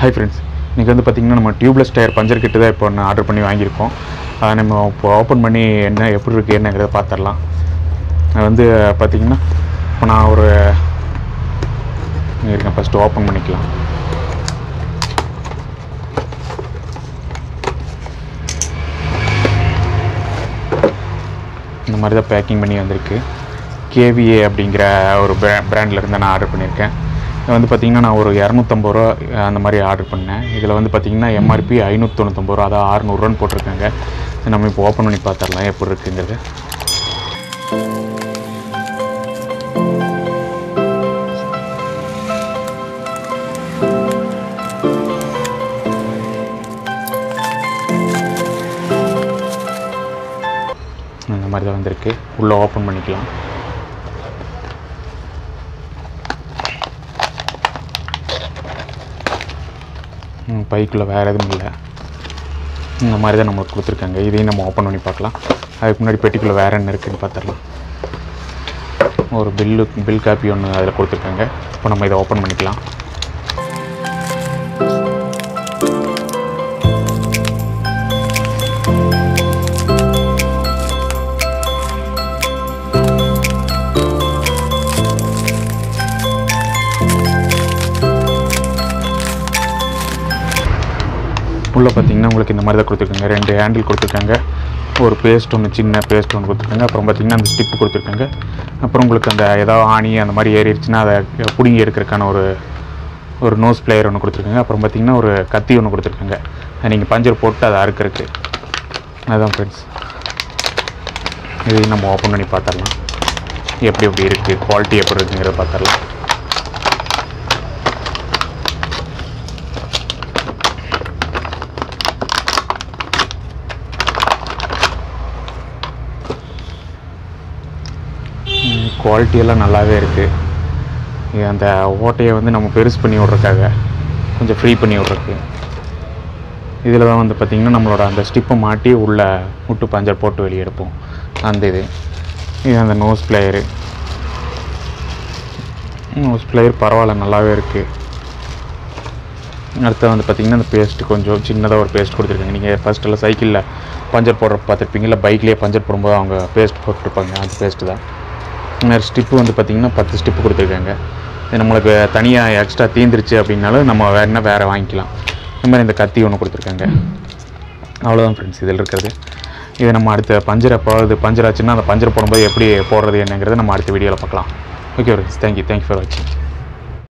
Hi friends இன்றைக்கி வந்து பார்த்திங்கன்னா நம்ம டியூப்லெஸ் டயர் பஞ்சர் கிட்ட தான் இப்போ நான் ஆர்டர் பண்ணி வாங்கியிருக்கோம். அதை நம்ம இப்போ ஓப்பன் பண்ணி என்ன எப்படி இருக்குது என்னங்கிறத பார்த்துடலாம் அது வந்து பார்த்திங்கன்னா இப்போ நான் ஒரு இருக்கேன் ஃபஸ்ட்டு ஓப்பன் பண்ணிக்கலாம். இந்த மாதிரி தான் பேக்கிங் பண்ணி வந்திருக்கு. கேவிஏ அப்படிங்கிற ஒரு பிரா பிராண்டில் இருந்து நான் ஆர்டர் பண்ணியிருக்கேன். வந்து பார்த்திங்கன்னா நான் ஒரு இரநூத்தம்பது ரூபா அந்த மாதிரி ஆர்டர் பண்ணேன். இதில் வந்து பார்த்திங்கன்னா எம்ஆர்பி ஐநூற்றொண்ணூத்தொம்பது ரூபா அதாவது அறுநூறுவான்னு போட்டிருக்காங்க. நம்ம இப்போ ஓப்பன் பண்ணி பார்த்துடலாம் எப்படி இருக்குங்கிறது. இந்த மாதிரி தான் வந்திருக்கு. உள்ளே ஓப்பன் பண்ணிக்கலாம். பைக்குள்ளே வேறு எதுவும் இல்லை. இந்த மாதிரி தான் நம்மளுக்கு கொடுத்துருக்காங்க. இதையும் நம்ம ஓப்பன் பண்ணி பார்க்கலாம். அதுக்கு முன்னாடி பெட்டிக்குள்ளே வேறு என்ன இருக்குன்னு பார்த்துடலாம். ஒரு பில்லு பில் காப்பி ஒன்று அதில் கொடுத்துருக்காங்க. இப்போ நம்ம இதை ஓப்பன் பண்ணிக்கலாம். உள்ளே பார்த்தீங்கன்னா உங்களுக்கு இந்த மாதிரி தான் கொடுத்துருக்காங்க. ரெண்டு ஹேண்டில் கொடுத்துருக்காங்க. ஒரு பேஸ்ட் ஒன்று சின்ன பேஸ்ட் ஒன்று கொடுத்துருக்காங்க. அப்புறம் பார்த்திங்கன்னா அந்த ஸ்டிப் கொடுத்துருக்காங்க. அப்புறம் உங்களுக்கு அந்த ஏதாவது ஆணி அந்த மாதிரி ஏறிடுச்சுன்னா அதை பிடுங்கி எடுக்கிறதுக்கான ஒரு ஒரு நோஸ் பிளேயர் ஒன்று கொடுத்துருக்காங்க. அப்புறம் பார்த்தீங்கன்னா ஒரு கத்தி ஒன்று கொடுத்துருக்காங்க. நீங்கள் பஞ்சர் போட்டு அதை அறுக்கிறதுக்கு. அதுதான் ஃப்ரெண்ட்ஸ் இதையும் நம்ம ஓப்பன் பண்ணி பார்த்துடலாம். எப்படி எப்படி இருக்குது குவாலிட்டி எப்படி இருக்குங்கிறத பார்த்துடலாம். குவாலிட்டியெல்லாம் நல்லாவே இருக்குது அந்த ஓட்டையை வந்து நம்ம பெருசு பண்ணி விட்றதுக்காக கொஞ்சம் ஃப்ரீ பண்ணி விட்றக்கு இதில் தான் வந்து பார்த்திங்கன்னா நம்மளோட அந்த ஸ்டிப்பை மாட்டி உள்ள முட்டு பஞ்சர் போட்டு வெளியே எடுப்போம். அந்த இது. இது அந்த நோஸ் பிளேயரு நோஸ் பிளேயர் பரவாயில்ல நல்லாவே இருக்குது அடுத்து வந்து பார்த்திங்கன்னா அந்த பேஸ்ட்டு கொஞ்சம் சின்னதாக ஒரு பேஸ்ட் கொடுத்துருக்காங்க. நீங்கள் ஃபஸ்ட்டெல்லாம் சைக்கிளில் பஞ்சர் போடுற பார்த்துருப்பீங்களா பைக்லேயே பஞ்சர் போடும்போது அவங்க பேஸ்ட் போட்டுருப்பாங்க. அந்த பேஸ்ட்டு தான். வேறு ஸ்டிப்பு வந்து பார்த்திங்கன்னா பத்து ஸ்டிப்பு கொடுத்துருக்காங்க. இது நம்மளுக்கு தனியாக எக்ஸ்ட்ரா தீந்துருச்சு அப்படின்னாலும் நம்ம வேறுனா வேறு வாங்கிக்கலாம். இந்த மாதிரி இந்த கத்தி ஒன்று கொடுத்துருக்காங்க. அவ்வளோதான் ஃப்ரெண்ட்ஸ் இதில் இருக்கிறது. இதை நம்ம அடுத்த பஞ்சரை போகிறது பஞ்சர் ஆச்சுன்னா அந்த பஞ்சர் போடும்போது எப்படி போடுறது என்னங்கிறத நம்ம அடுத்த வீடியோவில் பார்க்கலாம். Okay friends thank you thank you for வாட்சிங்